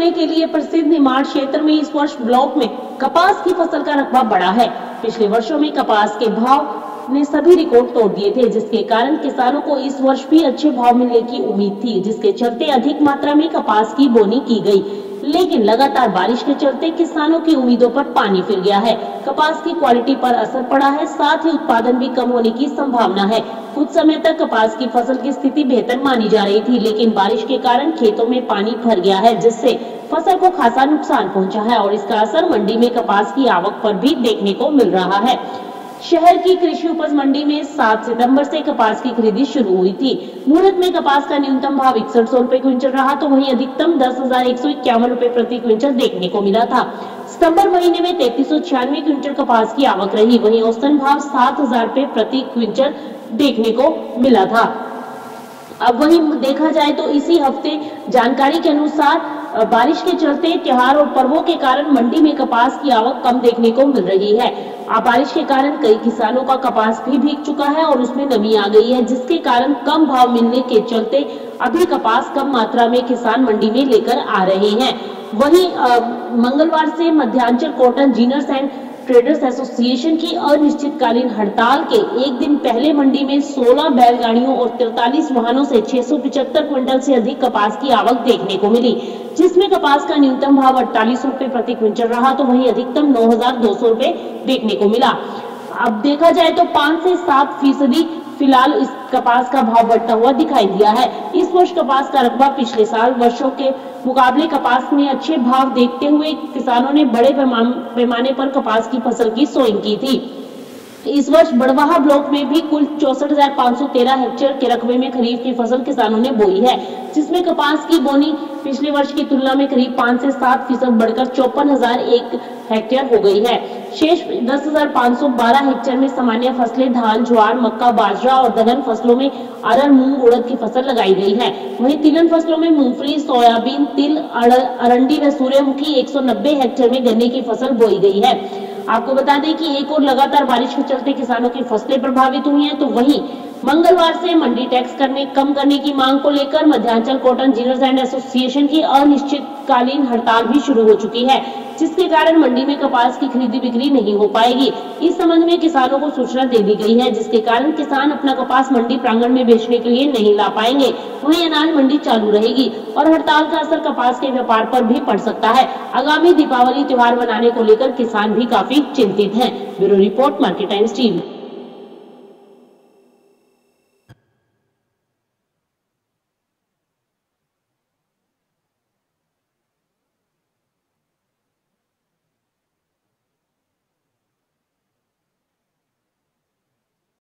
सोने के लिए प्रसिद्ध निमाड़ क्षेत्र में इस वर्ष ब्लॉक में कपास की फ़सल का रकबा बढ़ा है। पिछले वर्षों में कपास के भाव ने सभी रिकॉर्ड तोड़ दिए थे, जिसके कारण किसानों को इस वर्ष भी अच्छे भाव मिलने की उम्मीद थी, जिसके चलते अधिक मात्रा में कपास की बोनी की गई। लेकिन लगातार बारिश के चलते किसानों की उम्मीदों पर पानी फिर गया है। कपास की क्वालिटी पर असर पड़ा है, साथ ही उत्पादन भी कम होने की संभावना है। कुछ समय तक कपास की फ़सल की स्थिति बेहतर मानी जा रही थी, लेकिन बारिश के कारण खेतों में पानी भर गया है, जिससे फ़सल को खासा नुकसान पहुँचा है, और इसका असर मंडी में कपास की आवक पर भी देखने को मिल रहा है। शहर की कृषि उपज मंडी में 7 सितंबर से कपास की खरीदी शुरू हुई थी। मुहूर्त में कपास का न्यूनतम भाव इकसठ सौ रूपए क्विंटल रहा तो वहीं अधिकतम दस हज़ार एक सौ इक्यावन रूपए प्रति क्विंटल देखने को मिला था। सितंबर महीने में तैतीस सौ छियानवे क्विंटल कपास की आवक रही, वहीं औसतन भाव सात हज़ार रूपए प्रति क्विंटल देखने को मिला था। अब वहीं देखा जाए तो इसी हफ़्ते जानकारी के अनुसार बारिश के चलते त्योहार और पर्वों के कारण मंडी में कपास की आवक कम देखने को मिल रही है। बारिश के कारण कई किसानों का कपास भी भीग चुका है और उसमें नमी आ गई है, जिसके कारण कम भाव मिलने के चलते अभी कपास कम मात्रा में किसान मंडी में लेकर आ रहे हैं। वहीं मंगलवार से Madhyanchal cotton ginners and traders association की अनिश्चितकालीन हड़ताल के एक दिन पहले मंडी में 16 बैलगाड़ियों और 43 वाहनों से 675 क्विंटल से अधिक कपास की आवक देखने को मिली, जिसमें कपास का न्यूनतम भाव अड़तालीस रूपए प्रति क्विंटल रहा तो वहीं अधिकतम नौ हज़ार दो सौ देखने को मिला। अब देखा जाए तो पाँच से सात फ़ीसदी फ़िलहाल इस कपास का भाव बढ़ता हुआ दिखाई दिया है। इस वर्ष कपास का रकबा पिछले साल वर्षों के मुकाबले कपास में अच्छे भाव देखते हुए किसानों ने बड़े पैमाने पर कपास की फ़सल की सोइंग की थी। इस वर्ष बड़वाहा ब्लॉक में भी कुल चौसठ हेक्टेयर के रकबे में खरीफ की फ़सल किसानों ने बोई है, जिसमें कपास की बोनी पिछले वर्ष की तुलना में करीब पाँच से सात फ़ीसद बढ़कर चौपन हज़ार एक हेक्टेयर हो गई है। शेष दस हज़ार पाँच सौ बारह हेक्टेयर में सामान्य फ़सलें, धान, ज्वार, मक्का, बाजरा और दलहन फ़सलों में अरहर, मूंग, उड़द की फ़सल लगाई गई है। वहीं तिलहन फ़सलों में मूंगफली, सोयाबीन, तिल अरंडी व सूर्यमुखी 190 हेक्टेयर में गन्ने की फ़सल बोई गई है। आपको बता दें कि एक और लगातार बारिश के चलते किसानों की फ़सलें प्रभावित हुई है तो वहीं मंगलवार से मंडी टैक्स करने, कम करने की मांग को लेकर Madhyanchal cotton ginners and association की अनिश्चितकालीन हड़ताल भी शुरू हो चुकी है, जिसके कारण मंडी में कपास की खरीदी बिक्री नहीं हो पाएगी। इस संबंध में किसानों को सूचना दे दी गई है, जिसके कारण किसान अपना कपास मंडी प्रांगण में बेचने के लिए नहीं ला पाएँगे। वही अनाज मंडी चालू रहेगी और हड़ताल का असर कपास के व्यापार पर भी पड़ सकता है। आगामी दीपावली त्योहार मनाने को लेकर किसान भी काफ़ी चिंतित है। Bureau report, Market Times TV.